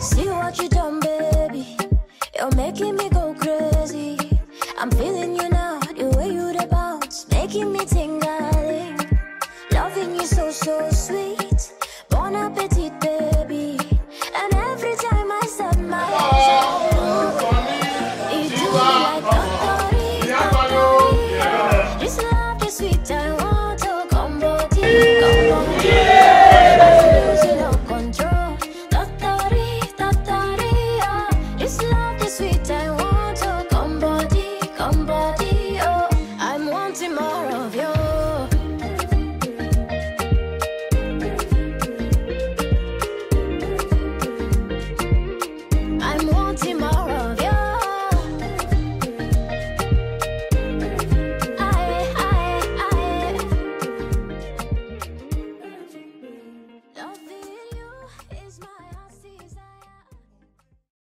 See what you done, baby. You're making me go crazy. I'm feeling you now, the way you the bounce, making me tingling. Loving you so, so sweet. Bon appetit, baby. more of you.